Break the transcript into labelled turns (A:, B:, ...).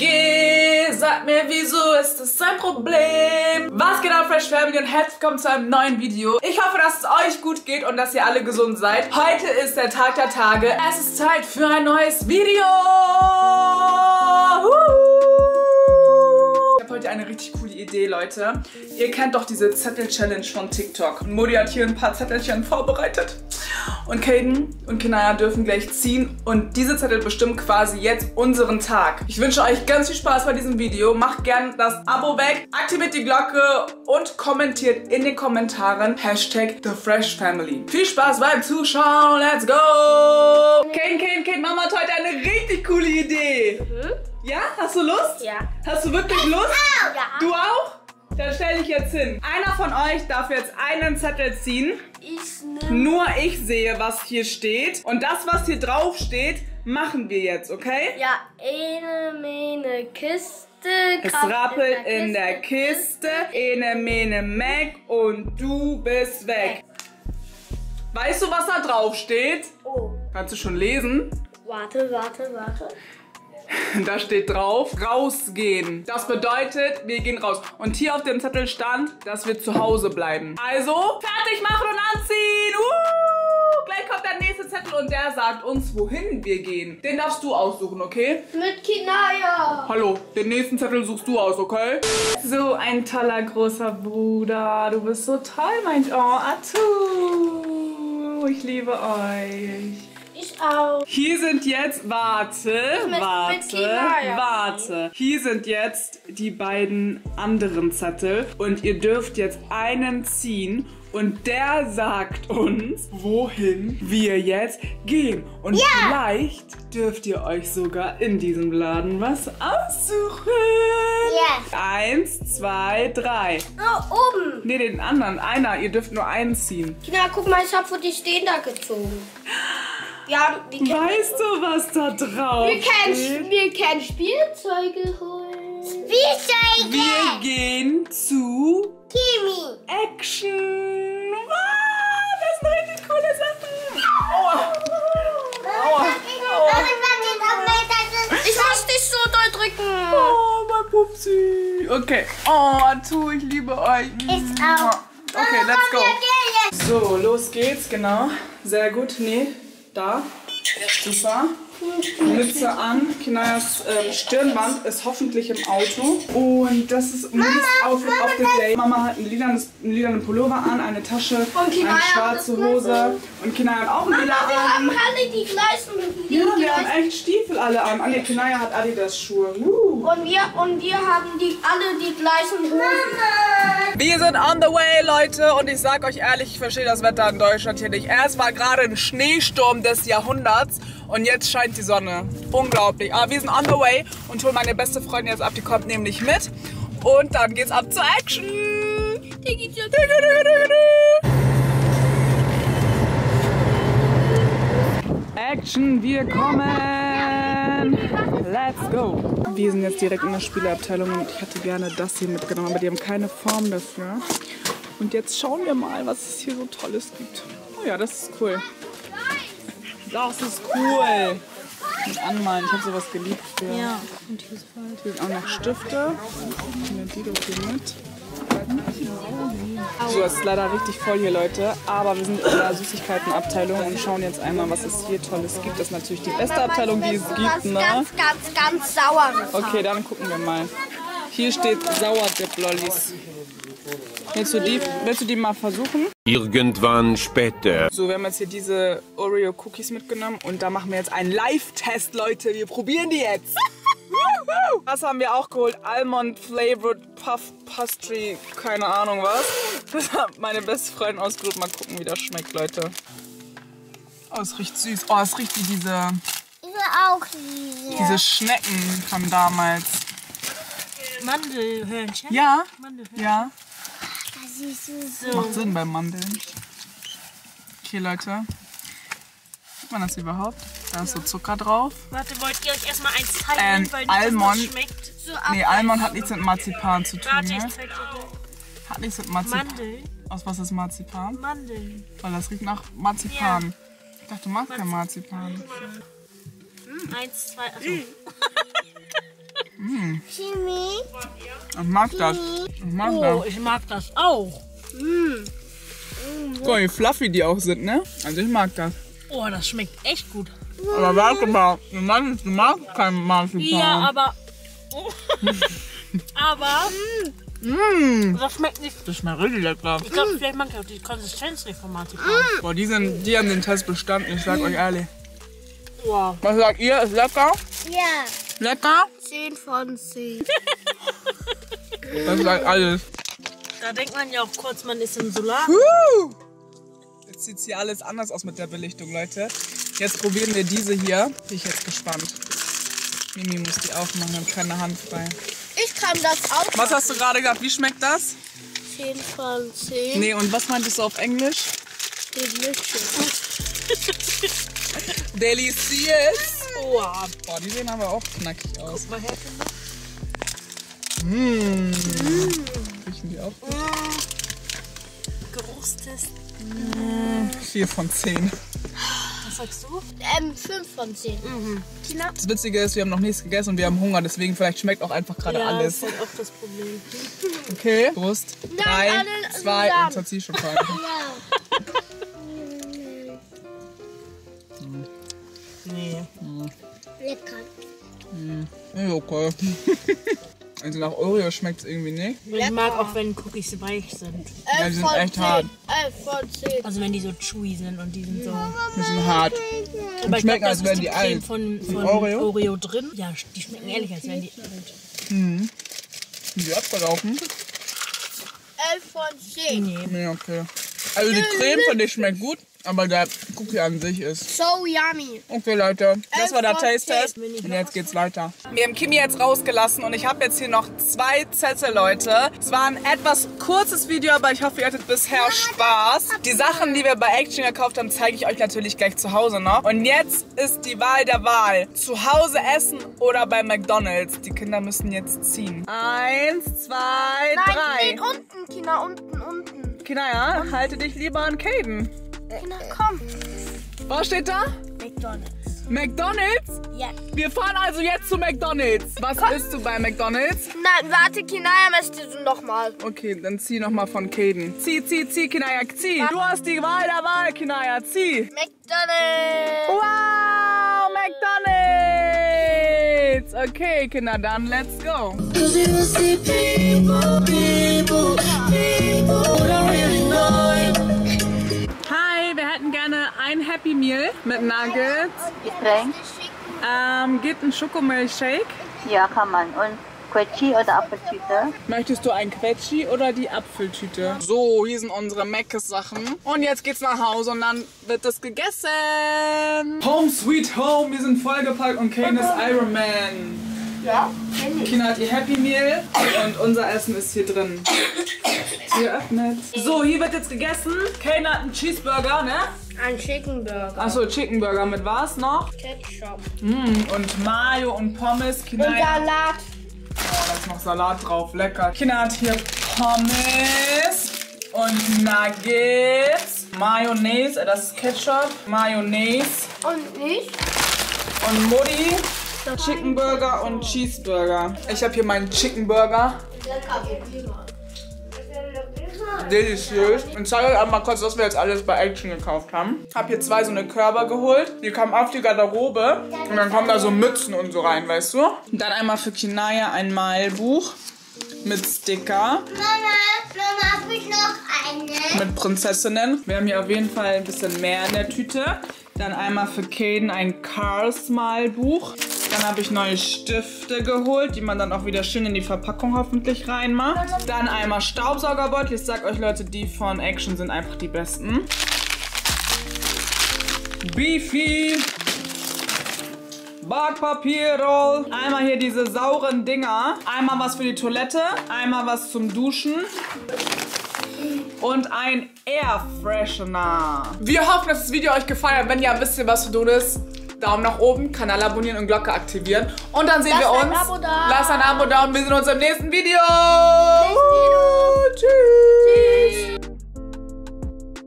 A: gehe. Sag mir, wieso ist das ein Problem? Was geht ab, Fresh Family und herzlich willkommen zu einem neuen Video. Ich hoffe, dass es euch gut geht und dass ihr alle gesund seid. Heute ist der Tag der Tage. Es ist Zeit für ein neues Video. Ich habe heute eine richtig coole Idee, Leute. Ihr kennt doch diese Zettel-Challenge von TikTok. Modi hat hier ein paar Zettelchen vorbereitet. Und Caden und Kinaya dürfen gleich ziehen und diese Zettel bestimmen quasi jetzt unseren Tag. Ich wünsche euch ganz viel Spaß bei diesem Video. Macht gerne das Abo weg, aktiviert die Glocke und kommentiert in den Kommentaren Hashtag TheFreshFamily. Viel Spaß beim Zuschauen, let's go! Caden, Caden, Caden, Mama hat heute eine richtig coole Idee. Ja, hast du Lust?
B: Ja.
A: Hast du wirklich Lust?
B: Ja.
A: Du auch? Dann stell dich jetzt hin. Einer von euch darf jetzt einen Zettel ziehen.
B: Ich nehme.
A: Nur ich sehe, was hier steht. Und das, was hier drauf steht, machen wir jetzt, okay?
B: Ja, eine meine Kiste.
A: Es rappelt in der Kiste, ene mene meg und du bist weg. Weißt du, was da drauf steht?
B: Oh.
A: Kannst du schon lesen?
B: Warte, warte, warte.
A: Da steht drauf, rausgehen. Das bedeutet, wir gehen raus. Und hier auf dem Zettel stand, dass wir zu Hause bleiben. Also, fertig machen und anziehen. Uh, gleich kommt der nächste Zettel und der sagt uns, wohin wir gehen. Den darfst du aussuchen, okay?
B: Mit Kinaya.
A: Hallo, den nächsten Zettel suchst du aus, okay? So ein toller großer Bruder. Du bist so toll, mein... Oh, Atu. Ich liebe euch.
B: Ich auch.
A: Hier sind jetzt, warte, warte, warte. Hier sind jetzt die beiden anderen Zettel und ihr dürft jetzt einen ziehen und der sagt uns, wohin wir jetzt gehen. Und vielleicht dürft ihr euch sogar in diesem Laden was aussuchen.
B: Yes.
A: Eins, zwei, drei.
B: Oh, oben.
A: Ne, den anderen. Einer, ihr dürft nur einen ziehen.
B: Kina, guck mal, ich habe für dich den da gezogen. Wir haben, wir können,
A: Weißt du, was da drauf
B: wir können, wir können Spielzeuge holen. Spielzeuge.
A: Wir gehen zu
B: Kimi.
A: Action. Wow, das sind richtig coole Sachen. Aua. Aua. Aua.
B: Ich muss dich so doll drücken.
A: Oh, mein Pupsi. Okay. Oh, Atu, ich liebe euch.
B: Ich auch.
A: Okay, let's go. So, los geht's, genau. Sehr gut. Nee, da. Super. Mütze an. Kinayas ähm, Stirnband ist hoffentlich im Auto. Und das ist Mulis Outfit of the Day. Mama hat einen lilanes, einen lilanen Pullover an, eine Tasche, eine schwarze. Hose. Und Kinaya hat auch einen lila
B: Wir haben
A: an.
B: alle die gleichen.
A: Ja, wir haben echt Stiefel alle an. Anne Kinaya hat Adidas Schuhe. Uh.
B: Und wir, und wir haben die, alle die gleichen Hosen.
A: Wir sind on the way, Leute. Und ich sag euch ehrlich, ich verstehe das Wetter in Deutschland hier nicht. Erst war gerade ein Schneesturm des Jahrhunderts und jetzt scheint die Sonne. Unglaublich. Aber wir sind on the way und holen meine beste Freundin jetzt ab. Die kommt nämlich mit. Und dann geht's ab zur Action. Action, wir kommen! Let's go! Wir sind jetzt direkt in der Spieleabteilung und ich hätte gerne das hier mitgenommen, aber die haben keine Form dafür. Und jetzt schauen wir mal, was es hier so Tolles gibt. Oh ja, das ist cool. Das ist cool! Mit Anmalen, ich habe sowas geliebt früher.
B: Ja, und hier ist voll.
A: Hier sind auch noch Stifte. Nehmen wir die doch hier mit. So, es ist leider richtig voll hier, Leute. Aber wir sind in der Süßigkeitenabteilung und schauen jetzt einmal, was es hier Tolles gibt. Das ist natürlich die beste Abteilung, die es gibt, ne?
B: Ganz, ganz, ganz saueres.
A: Okay, dann gucken wir mal. Hier steht Sauerdip-Lollis. Willst du, die, willst du die mal versuchen?
C: Irgendwann später.
A: So, wir haben jetzt hier diese Oreo-Cookies mitgenommen und da machen wir jetzt einen Live-Test, Leute. Wir probieren die jetzt. Das haben wir auch geholt. Almond Flavored Puff Pastry, keine Ahnung was. Das hat meine beste Freundin ausgesucht. Mal gucken, wie das schmeckt, Leute. Oh, es riecht süß. Oh, es riecht wie diese,
B: Ich will auch diese.
A: diese Schnecken von damals.
D: Mandelhörnchen.
A: Ja,
D: Mandelhörnchen.
A: ja.
B: Das ist so.
A: Macht Sinn beim Mandeln. Okay, Leute. Sieht man das überhaupt? Da ist so Zucker drauf.
D: Warte, wollt ihr euch erstmal eins teilen,
A: Ähm,
D: weil nicht,
A: Almond.
D: das schmeckt? So
A: Nee, Almond hat nichts mit Marzipan zu tun,
D: Warte,
A: ne?
D: ich zeig dir.
A: Hat nichts mit Marzipan.
D: Mandeln.
A: Aus was ist Marzipan?
D: Mandeln.
A: Weil das riecht nach Marzipan. Ich dachte, du magst kein Marzipan.
D: Eins, zwei, also.
A: Mm.
B: Chimi.
A: Ich mag das. Ich mag
D: Oh,
A: das.
D: ich mag das auch.
A: Guck mal, wie fluffy die auch sind, ne? Also ich mag das.
D: Oh, das schmeckt echt gut.
A: Aber warte mal, du magst, du magst kein Marzipan.
D: Ja, aber. aber.
A: Mm.
D: Das schmeckt nicht.
A: Das schmeckt richtig lecker.
D: Ich glaube, vielleicht mag ich auch die Konsistenz nicht von Marzipan.
A: Boah, die, sind, die haben den Test bestanden, ich sag euch ehrlich.
D: Wow.
A: Was sagt ihr? Ist lecker?
B: Ja.
A: Lecker?
B: 10 von 10.
A: Das sagt alles.
D: Da denkt man ja auch kurz, man ist im Solar.
A: Woo! Jetzt sieht hier alles anders aus mit der Belichtung, Leute. Jetzt probieren wir diese hier. Bin ich jetzt gespannt. Mimi muss die aufmachen, hat keine Hand frei.
B: Ich kann das auch.
A: Was hast du gerade gesagt? Wie schmeckt das?
B: 10 von 10.
A: Nee, und was meintest du auf Englisch?
B: Delicious.
A: Delicious.
D: Wow.
A: Boah, die sehen aber auch knackig aus.
D: Mal her, Kinder.
A: Mmh. Riechen die auch?
D: Geruchstest.
A: 4 von 10.
D: Was sagst du?
B: Ähm, 5 von 10. Tina?
A: Das Witzige ist, wir haben noch nichts gegessen und wir haben Hunger, deswegen vielleicht schmeckt auch einfach gerade
D: ja,
A: alles.
D: das ist halt auch das Problem.
A: Okay. Prost. Drei,
B: alle
A: zwei
B: zusammen.
A: und Tzatziki-Schokolade.
B: Ja.
D: Nee.
B: Lecker.
A: Ja, okay. Also nach Oreo schmeckt es irgendwie nicht.
D: Ich mag auch, wenn Cookies weich sind.
B: 11
A: Ja, die sind
B: von
A: echt
B: 10.
A: hart.
B: 11 von 10.
D: Also wenn die so chewy sind und die sind so.
A: Die sind hart.
D: Aber ich
A: schmecken,
D: glaub,
A: als wären
D: ist
A: die
D: die Creme
A: alt.
D: von, von
A: Oreo?
D: Oreo? drin. Ja, die schmecken ehrlich, als wären die alt.
A: Sind die abgelaufen?
B: 11 von 10.
D: Nee.
A: Nee, okay. Also die Creme finde ich schmeckt gut, aber der Cookie an sich ist.
B: So yummy.
A: Okay, Leute, das war der Taste-Test.
B: zehn.
A: Und jetzt geht's weiter. Wir haben Kimi jetzt rausgelassen und ich habe jetzt hier noch zwei Zettel, Leute. Es war ein etwas kurzes Video, aber ich hoffe, ihr hattet bisher Spaß. Die Sachen, die wir bei Action gekauft haben, zeige ich euch natürlich gleich zu Hause noch. Und jetzt ist die Wahl der Wahl. Zu Hause essen oder bei McDonalds. Die Kinder müssen jetzt ziehen. Eins, zwei,
B: Nein,
A: drei.
B: den unten, Tina, unten, unten.
A: Kinaya, halte dich lieber an Caden.
B: Tina, komm.
A: Was steht da?
B: McDonalds.
A: McDonalds?
B: Ja.
A: Wir fahren also jetzt zu McDonalds. Was isst du bei McDonalds?
B: Nein, warte, Kinaya möchte du noch mal.
A: Okay, dann zieh nochmal von Caden. Zieh, zieh, zieh, Kinaya, zieh. Du hast die Wahl der Wahl, Kinaya, zieh.
B: McDonalds.
A: Wow, McDonalds. Okay, Kinder, dann let's go.
E: Cause you see people, people, people who don't really know
A: ein Happy Meal mit Nuggets.
F: Getränk?
A: Ähm, geht ein Schokomilchshake.
F: Ja, kann man. Und Quetschi oder Apfeltüte?
A: Möchtest du ein Quetschi oder die Apfeltüte? So, hier sind unsere Meckes-Sachen. Und jetzt geht's nach Hause und dann wird das gegessen. Home sweet home, wir sind vollgepackt und Kane ist Iron Man.
B: Ja,
A: Kina hat ihr Happy Meal und unser Essen ist hier drin. Ist Geöffnet. So, hier wird jetzt gegessen. Kane hat einen Cheeseburger, ne?
B: ein Chicken Burger.
A: Achso, Chicken Burger mit was noch?
B: Ketchup.
A: Mm, und Mayo und Pommes. Kina
B: Und Salat.
A: Oh, da ist noch Salat drauf, lecker. Kinder hat hier Pommes und Nuggets, Mayonnaise, äh, das ist Ketchup, Mayonnaise
B: Und ich?
A: und Mutti, Chicken Burger und Cheeseburger. Ich habe hier meinen Chicken Burger. Delicious. Und zeige euch einmal kurz, was wir jetzt alles bei Action gekauft haben. Hab hier zwei so eine Körber geholt. Die kommen auf die Garderobe. Und dann kommen da so Mützen und so rein, weißt du? Und dann einmal für Kinaya ein Malbuch mit Sticker.
B: Mama, Mama, hab ich noch eine?
A: mit Prinzessinnen. Wir haben hier auf jeden Fall ein bisschen mehr in der Tüte. Dann einmal für Caden ein Cars-Malbuch. Dann habe ich neue Stifte geholt, die man dann auch wieder schön in die Verpackung hoffentlich reinmacht. Dann einmal Staubsaugerbeutel. Ich sag euch Leute, die von Action sind einfach die besten. Beefy. Backpapierroll. Einmal hier diese sauren Dinger. Einmal was für die Toilette. Einmal was zum Duschen und ein Air Freshener. Wir hoffen, dass das Video euch gefallen hat. Wenn ja, wisst ihr, was zu tun ist. Daumen nach oben, Kanal abonnieren und Glocke aktivieren. Und dann sehen
B: Lasst
A: wir
B: ein
A: uns.
B: Abo da.
A: Lasst ein Abo da und wir sehen uns im nächsten Video.
B: Video.
A: Tschüss.